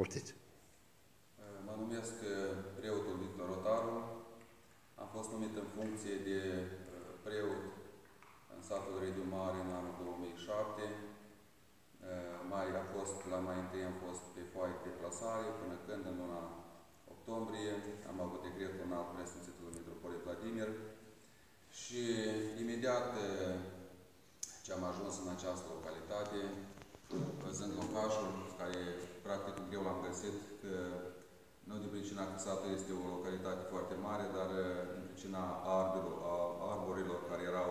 Poftiți! Mă numesc uh, preotul Victor Rotaru. Am fost numit în funcție de uh, preot în satul Rediu Mare în anul 2007. Uh, mai a fost, la mai întâi am fost pe foaie de plasare, până când în luna octombrie am avut decretul în alt preasfințitul Metropolit Vladimir și imediat ce am ajuns în această localitate, văzând locașul, care practic greu l-am găsit, că nu din pricina că satul este o localitate foarte mare, dar din pricina arborilor, arborilor care erau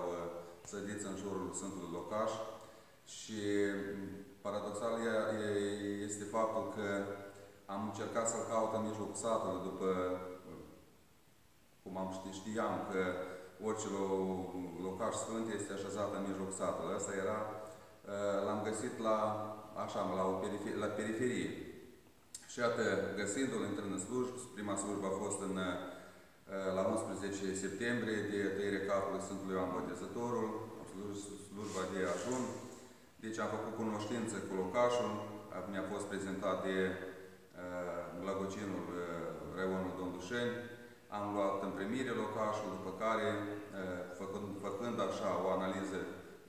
sădiți în jurul Sfântului Locaș. Și paradoxal este faptul că am încercat să-l caut în mijlocul satului după, cum am ști, știam că orice locaș sfânt este așezat în mijlocul satului. Asta era Uh, l-am găsit la, așa, la, o periferie, la periferie. Și iată, găsindu-l, intrând în slujbă, prima slujbă a fost în, uh, la 11 septembrie de tăiere capului Sfântului Ioan Botezătorul, slujba de ajun. Deci am făcut cunoștință cu locașul, mi-a fost prezentat de uh, Blagocinul uh, Reonul Dondușeni, am luat în primire locașul, după care, uh, făcând, făcând așa o analiză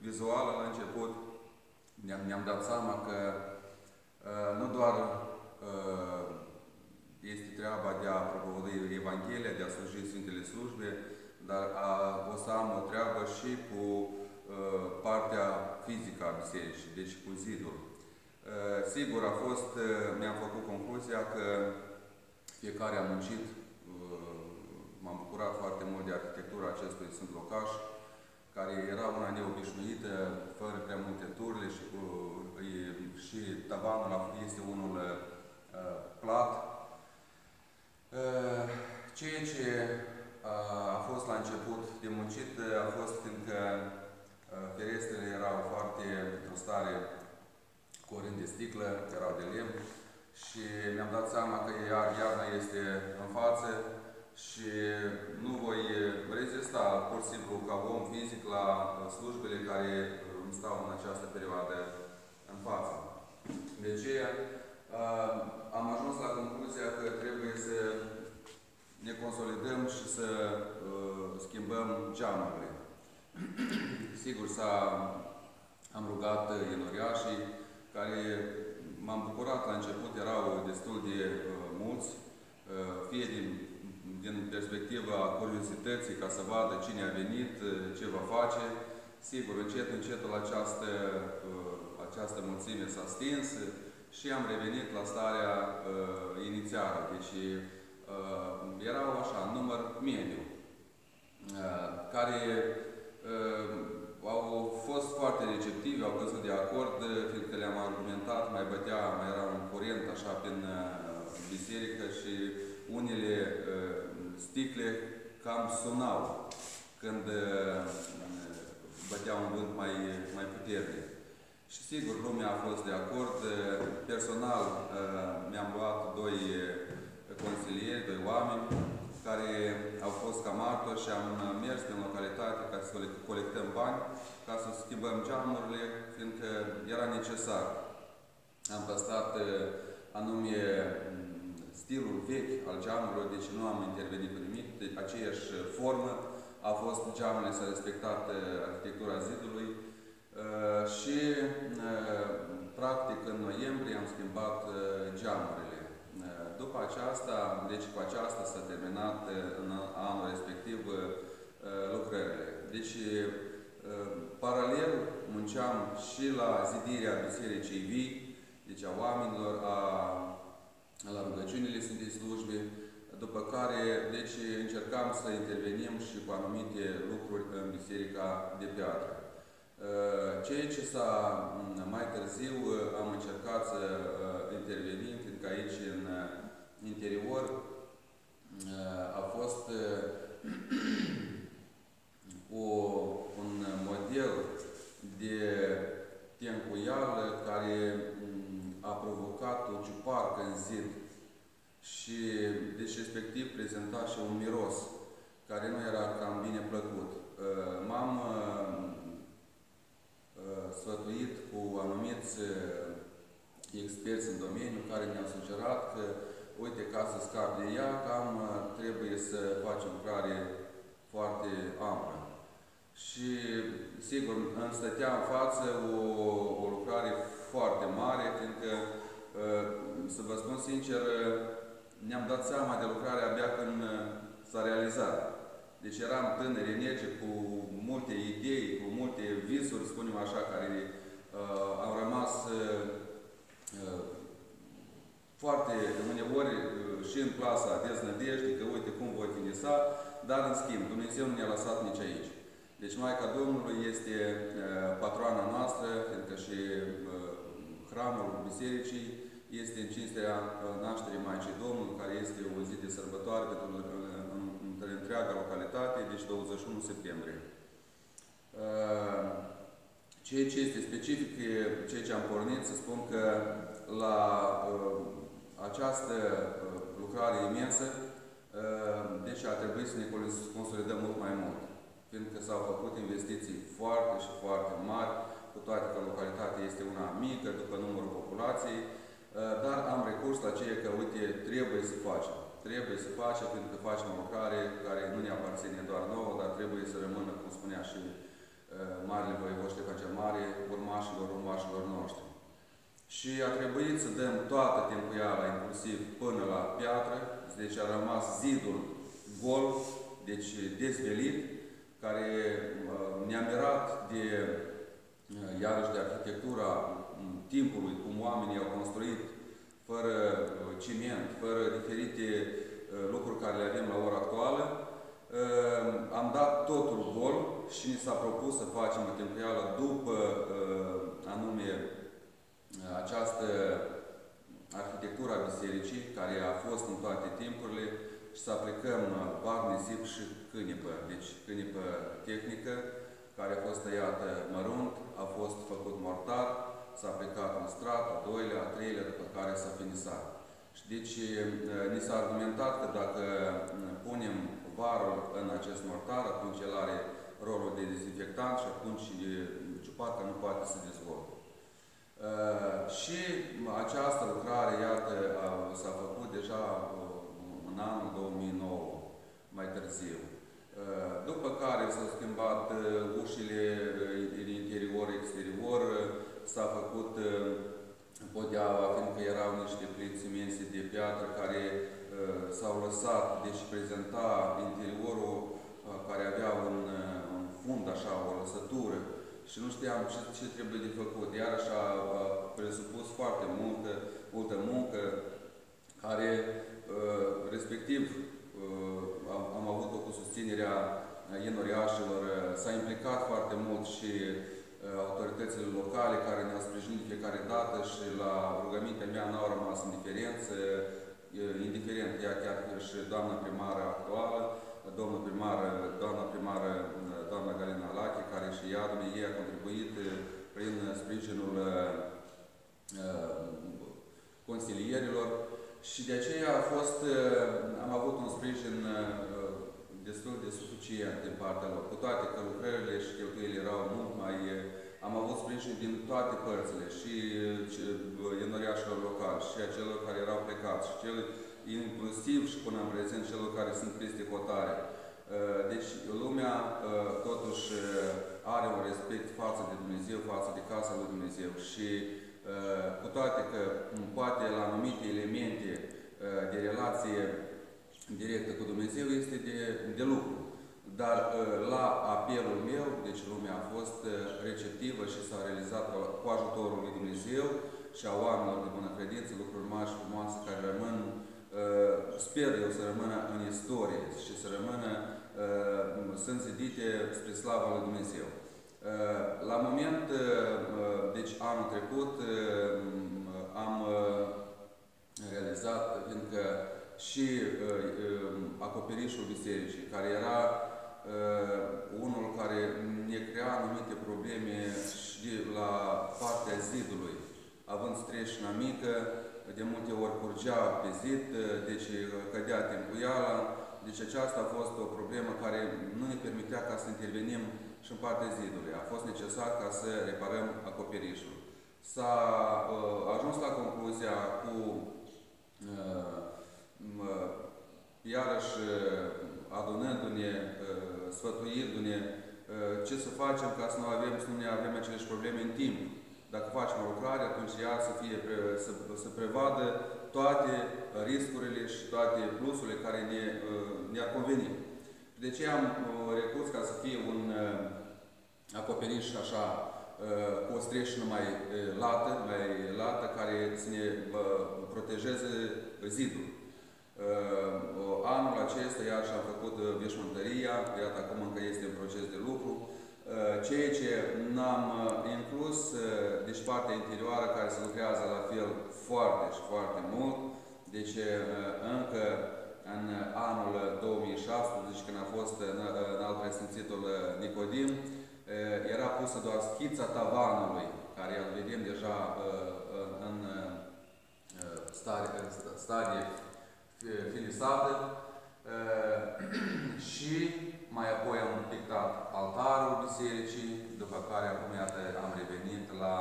vizuală la început, ne-am ne dat seama că uh, nu doar uh, este treaba de a propovădui Evanghelia, de a sluji Sfintele Slujbe, dar a, o să am o treabă și cu uh, partea fizică a bisericii, deci cu zidul. Uh, sigur, a fost, uh, mi-am făcut concluzia că fiecare a muncit, uh, m-am bucurat foarte mult de arhitectura acestui Sfânt Locaș, care era una neobișnuită, fără prea multe turle și, cu, și tavanul este unul uh, plat. Uh, ceea ce a fost la început de muncit a fost fiindcă uh, ferestrele erau foarte într-o stare cu de sticlă, erau de lemn și mi-am dat seama că iarna este în față și nu voi rezista pur și simplu ca om fizic la slujbele care îmi stau în această perioadă în față. De aceea am ajuns la concluzia că trebuie să ne consolidăm și să schimbăm geamurile. Sigur, s-a am rugat enoriașii care m-am bucurat la început, erau destul de uh, mulți, uh, fie din din perspectiva curiozității, ca să vadă cine a venit, ce va face. Sigur, încet, încetul această, uh, această mulțime s-a stins și am revenit la starea uh, inițială. Deci uh, erau așa, număr mediu, uh, care uh, au fost foarte receptivi, au căzut de acord, fiindcă le-am argumentat, mai bătea, mai era un curent așa prin uh, biserică și unele uh, sticle cam sunau când uh, bătea un vânt mai, mai puternic. Și sigur, lumea a fost de acord. Personal uh, mi-am luat doi consilieri, doi oameni, care au fost ca martori și am mers în localitate ca să colectăm bani, ca să schimbăm geamurile, fiindcă era necesar. Am păstrat anume stilul vechi al geamurilor, deci nu am intervenit cu nimic, de aceeași formă a fost geamurile, s-a respectat uh, arhitectura zidului uh, și uh, practic în noiembrie am schimbat geamurile. După aceasta, deci cu aceasta s-a terminat în anul respectiv lucrările. Deci paralel munceam și la zidirea Bisericii Vii, deci a oamenilor, a la rugăciunile Sfintei Slujbe, după care, deci, încercam să intervenim și cu anumite lucruri în Biserica de Piatră. Uh, ceea ce s-a mai târziu am încercat să uh, intervenim, fiindcă aici în interior uh, a fost o, un model de tencuială care a provocat o ciuparcă în zid și, deci, respectiv, prezenta și un miros care nu era cam bine plăcut. Uh, m-am uh, uh, sfătuit cu anumiți experți în domeniu care ne-au sugerat că, uite, ca să scap de ea, cam trebuie să facem lucrare foarte amplă. Și, sigur, îmi stătea în față o, o lucrare foarte mare, fiindcă, să vă spun sincer, ne-am dat seama de lucrare abia când s-a realizat. Deci eram tânări, energici, cu multe idei, cu multe visuri, spunem așa, care uh, au rămas uh, uh, foarte uneori uh, și în plasa deznădejde, că uite cum voi finisa, dar în schimb, Dumnezeu nu ne-a lăsat nici aici. Deci Maica Domnului este uh, patroana noastră, pentru că și uh, hramul bisericii este în cinstea uh, nașterii Maicii Domnului, care este o zi de sărbătoare pentru între întreaga localitate, deci 21 septembrie. Uh, ceea ce este specific, ceea ce am pornit, să spun că la uh, această lucrare imensă, deci a trebuit să ne consolidăm mult mai mult, pentru că s-au făcut investiții foarte și foarte mari, cu toate că localitatea este una mică după numărul populației, Uh, dar am recurs la ceea că, uite, trebuie să facem. Trebuie să facem, pentru că facem o lucrare care nu ne aparține doar nouă, dar trebuie să rămână, cum spunea și uh, Marele Voievod Ștefan Mare, urmașilor, urmașilor noștri. Și a trebuit să dăm toată tempuiala, inclusiv până la piatră, deci a rămas zidul gol, deci dezvelit, care uh, ne-a mirat de, iarăși, de arhitectura timpului, cum oamenii au construit, fără uh, ciment, fără diferite uh, lucruri care le avem la ora actuală, uh, am dat totul gol și ni s-a propus să facem o tempoială după anume această arhitectura bisericii, care a fost în toate timpurile, și să aplicăm barne, zip și cânipă. Deci cânipă tehnică, care a fost tăiată mărunt, a fost făcut mortar, s-a aplicat un strat, a doilea, a treilea, după care s-a finisat. Și deci ni s-a argumentat că dacă punem varul în acest mortar, atunci el are rolul de dezinfectant și atunci ciuparca nu poate să dezvolte. Și această lucrare, iată, s-a făcut deja în anul 2009, mai târziu. După care s-au schimbat ușile din interior-exterior, s-a făcut uh, podeaua, fiindcă erau niște pliți imense de piatră care uh, s-au lăsat, deci prezenta interiorul uh, care avea un, un fund, așa, o lăsătură și nu știam ce, ce trebuie de făcut. Iarăși a, a presupus foarte multă, multă muncă, care respectiv am, am avut-o cu susținerea enoriașilor, s-a implicat foarte mult și Uh, autoritățile locale care ne-au sprijinit fiecare dată și la rugămintea mea n-au rămas indiferență, indiferent ea chiar și doamna primară actuală, domnul primar, doamna primară, doamna Galina Lache, care și ea, ei a contribuit uh, prin sprijinul uh, consilierilor și de aceea a fost, am avut un sprijin destul de suficient din partea lor, cu toate că lucrările și cheltuielile erau mult mai... Am avut sprijin din toate părțile, și enoriașilor locali, și a celor care erau plecați, și cel, inclusiv și până în prezent celor care sunt peste hotare. Deci lumea totuși are un respect față de Dumnezeu, față de casa lui Dumnezeu și cu toate că poate la anumite elemente de relație directă cu Dumnezeu este de, de lucru. Dar ă, la apelul meu, deci lumea a fost ă, receptivă și s-a realizat cu ajutorul lui Dumnezeu și a oamenilor de bună credință, lucruri mari și frumoase care rămân, ă, sper eu să rămână în istorie și să rămână, sunt zidite spre slava lui Dumnezeu. La moment, deci anul trecut, am realizat, fiindcă și uh, uh, acoperișul bisericii, care era uh, unul care ne crea anumite probleme și la partea zidului. Având streșina mică, de multe ori curgea pe zid, uh, deci uh, cădea tempuiala. Deci aceasta a fost o problemă care nu ne permitea ca să intervenim și în partea zidului. A fost necesar ca să reparăm acoperișul. s-a ajuns la concluzia cu iarăși adunându-ne, sfătuindu-ne ce să facem ca să nu avem, să nu ne avem aceleși probleme în timp. Dacă facem o lucrare, atunci ea să, fie, să, să prevadă toate riscurile și toate plusurile care ne, ne-ar conveni. De ce am recurs ca să fie un acoperiș așa cu o streșină mai lată, mai lată, care să ne protejeze zidul. Anul acesta, iar și-am făcut veșmântăria, iată acum încă este în proces de lucru. Ceea ce n-am inclus, deci partea interioară care se lucrează la fel foarte și foarte mult, deci încă în anul 2016, când a fost în, în alt presimțitul Nicodim, era pusă doar schița tavanului, care îl vedem deja în stadie filisată și mai apoi am pictat altarul bisericii, după care acum iată am revenit la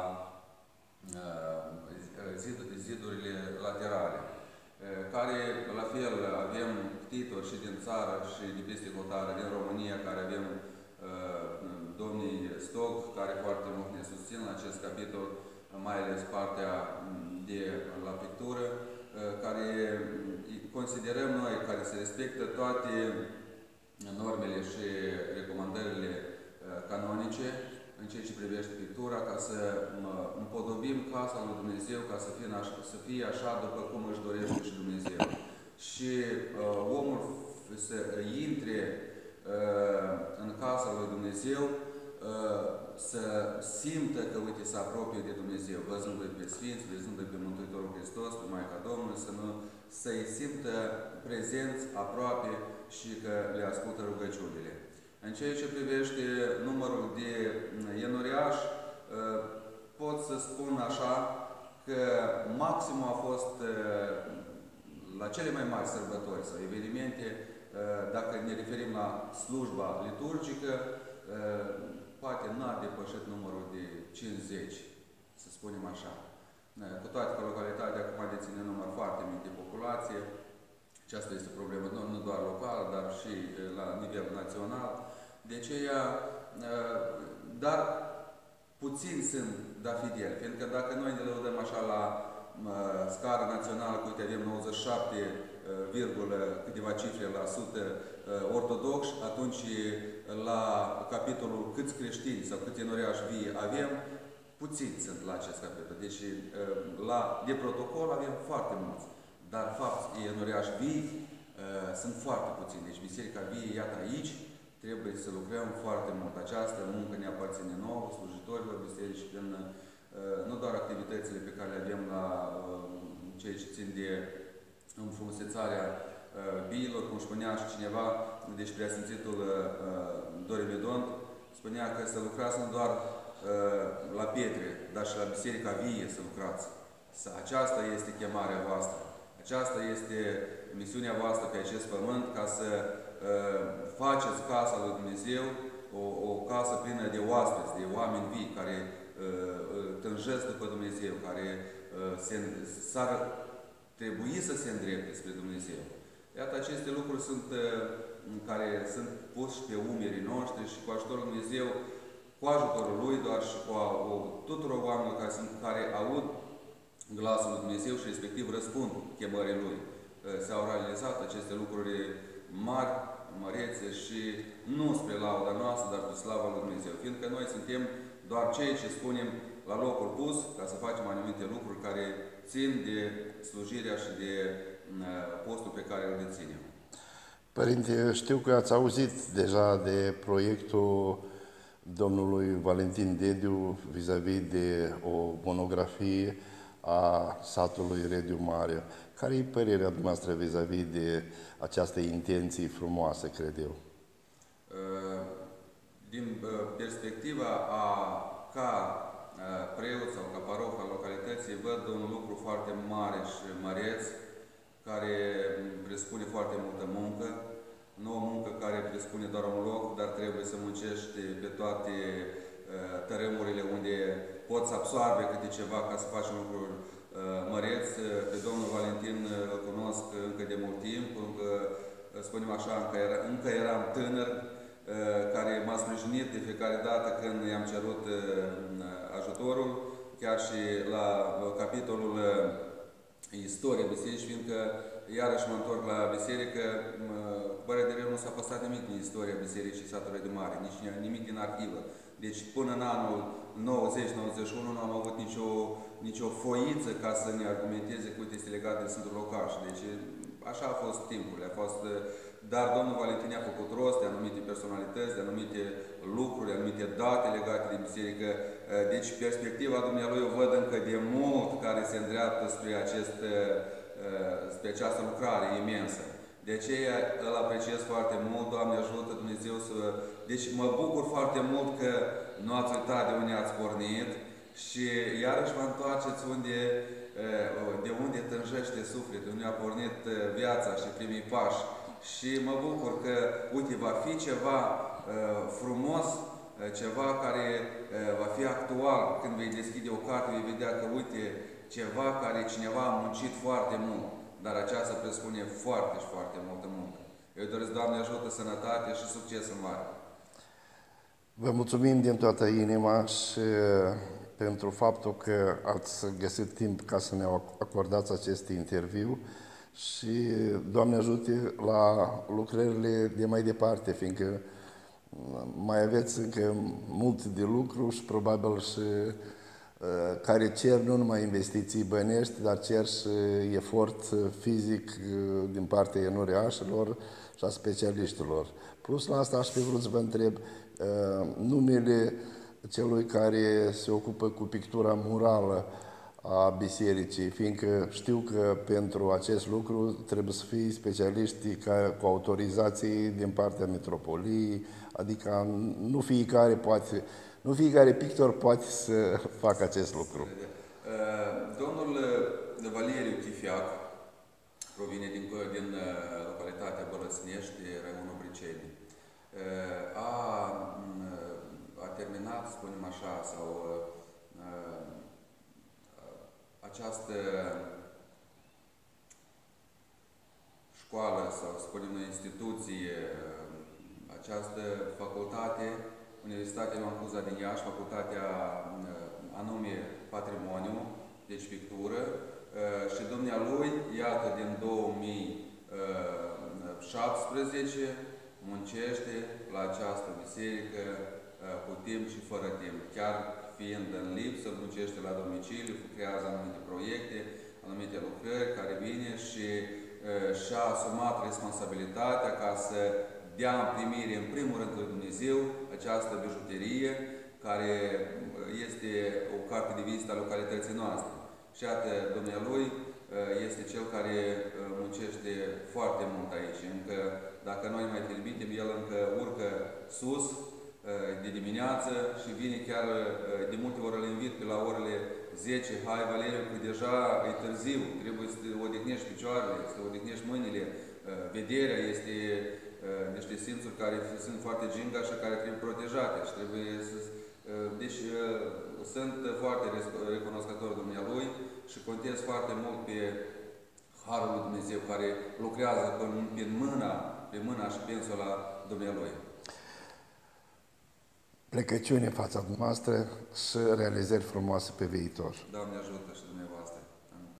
zid, zidurile laterale, care la fel avem titluri și din țară și de peste hotare din România, care avem domnii Stog, care foarte mult ne susțin în acest capitol, mai ales partea de la pictură, care considerăm noi, care se respectă toate normele și recomandările canonice în ceea ce privește pictura, ca să împodobim casa lui Dumnezeu, ca să fie, să fie așa după cum își dorește și Dumnezeu. Și uh, omul să intre uh, în casa lui Dumnezeu, uh, să simtă că, uite, se apropie de Dumnezeu, văzându-i pe Sfinți, văzându-i pe Mântuitorul Hristos, pe Maica Domnului, să nu să-i simtă prezenți aproape și că le ascultă rugăciunile. În ceea ce privește numărul de enoriași, pot să spun așa că maximul a fost la cele mai mari sărbători sau evenimente, dacă ne referim la slujba liturgică, poate n-a depășit numărul de 50, să spunem așa. Cu toate că localitatea acum deține număr foarte mic de populație, aceasta este o problemă nu, nu doar locală, dar și la nivel național. De aceea, dar puțin sunt da fidel, fiindcă dacă noi ne lăudăm așa la scară națională, cu uite, avem 97, virgulă, câteva cifre la sută ortodoxi, atunci la capitolul câți creștini sau câți enoriași vii avem, puțini sunt la acest capitol. Deci, la, de protocol avem foarte mulți. Dar, fapt, enoriași vii sunt foarte puțini. Deci, Biserica vie, iată aici, trebuie să lucrăm foarte mult. Această muncă ne aparține nouă, slujitorilor biserici, în, nu doar activitățile pe care le avem la ceea ce țin de înfrumusețarea biilor, cum spunea și cineva, deci preasfințitul Dorin Medont, spunea că să lucrați nu doar la pietre, dar și la biserica vie să lucrați. Aceasta este chemarea voastră. Aceasta este misiunea voastră pe acest pământ ca să uh, faceți casa lui Dumnezeu o, o casă plină de oaspeți, de oameni vii care uh, tânjesc după Dumnezeu, care uh, s-ar trebui să se îndrepte spre Dumnezeu. Iată, aceste lucruri sunt uh, care sunt pus pe umerii noștri și cu ajutorul Dumnezeu cu ajutorul Lui, doar și cu a, o, tuturor oamenilor care, sunt, care aud glasul Lui Dumnezeu și respectiv răspund chemării Lui. S-au realizat aceste lucruri mari, mărețe și nu spre lauda noastră, dar spre slava Lui Dumnezeu. Fiindcă noi suntem doar cei ce spunem la locul pus ca să facem anumite lucruri care țin de slujirea și de postul pe care îl deținem. Părinte, știu că ați auzit deja de proiectul domnului Valentin Dediu vis-a-vis de o monografie a satului Rediu Mare. Care e părerea dumneavoastră vis-a-vis de această intenție frumoasă, cred eu? Uh, din uh, perspectiva a ca uh, preot sau ca paroh al localității, văd un lucru foarte mare și măreț, care presupune foarte multă muncă, nu o muncă care presupune doar un loc, dar trebuie să muncești pe toate uh, tărâmurile unde pot să absorbe câte ceva ca să facem lucruri măreți. Pe domnul Valentin îl cunosc încă de mult timp, încă, spunem așa, încă, era, încă eram tânăr, care m-a sprijinit de fiecare dată când i-am cerut ajutorul, chiar și la capitolul istorie biserici, fiindcă iarăși mă întorc la biserică, pare de rău nu s-a păstrat nimic din istoria bisericii satului de mare, nici nimic din arhivă. Deci până în anul 90-91 nu am avut nicio, nicio foiță ca să ne argumenteze cu este legat de Sfântul Locaș. Deci așa a fost timpul. A fost, dar domnul Valentin a făcut rost de anumite personalități, de anumite lucruri, de anumite date legate de biserică. Deci perspectiva dumnealui o văd încă de mult care se îndreaptă spre, acest, spre această lucrare imensă. De aceea îl apreciez foarte mult, Doamne ajută Dumnezeu să... Deci mă bucur foarte mult că nu ați uitat de unde ați pornit și iarăși vă întoarceți unde, de unde tânjește sufletul, unde a pornit viața și primii pași. Și mă bucur că, uite, va fi ceva frumos, ceva care va fi actual când vei deschide o carte, vei vedea că, uite, ceva care cineva a muncit foarte mult dar aceasta presupune foarte și foarte multă muncă. Eu doresc, Doamne, ajută, sănătate și succes în mare. Vă mulțumim din toată inima și pentru faptul că ați găsit timp ca să ne acordați acest interviu și, Doamne ajute, la lucrările de mai departe, fiindcă mai aveți încă mult de lucru și probabil și Uh, care cer nu numai investiții bănești, dar cer și efort fizic uh, din partea enuriașilor și a specialiștilor. Plus la asta aș fi vrut să vă întreb uh, numele celui care se ocupă cu pictura murală a bisericii, fiindcă știu că pentru acest lucru trebuie să fii specialiști ca, cu autorizații din partea metropoliei, adică nu fiecare poate nu fiecare pictor poate să facă acest lucru. Uh, domnul uh, Valeriu Chifiac provine din, din uh, localitatea Bălăsnești, raionul Briceni. A, a terminat, spunem așa, sau această școală sau, spunem, instituție, această facultate Universitatea Ioan Cuza din Iași, facultatea uh, anume Patrimoniu, deci pictură, uh, și dumnealui, iată, din 2017, muncește la această biserică uh, cu timp și fără timp. Chiar fiind în lipsă, muncește la domiciliu, creează anumite proiecte, anumite lucrări care vine și și-a asumat responsabilitatea ca să dea în primire, în primul rând, lui Dumnezeu, această bijuterie, care este o carte de vizită a localității noastre. Și iată, Dumnealui este cel care muncește foarte mult aici. Încă, dacă noi mai permitem, el încă urcă sus de dimineață și vine chiar de multe ori îl invit pe la orele 10, hai Valeriu, că deja e târziu, trebuie să odihnești picioarele, să odihnești mâinile, vederea este Uh, niște simțuri care sunt foarte ginga și care trebuie protejate și trebuie să... Uh, deci uh, sunt foarte recunoscător Dumnealui și contez foarte mult pe Harul lui Dumnezeu care lucrează pe mâna, pe mâna și la Dumnealui. Plecăciune în fața dumneavoastră și realizări frumoase pe viitor. Doamne ajută și dumneavoastră.